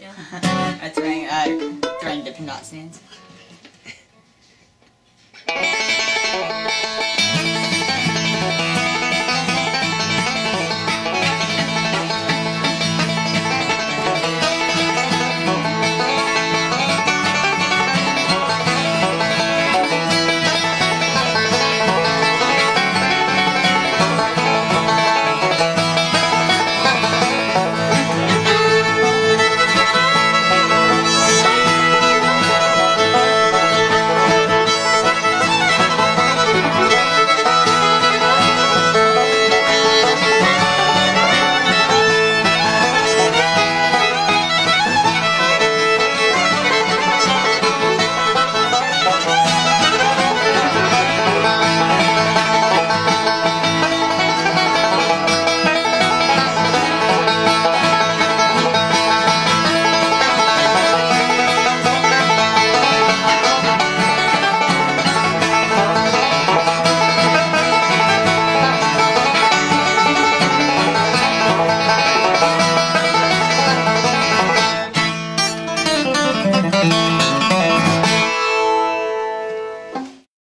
Yeah. uh, throwing, uh, throwing dipping dot stands.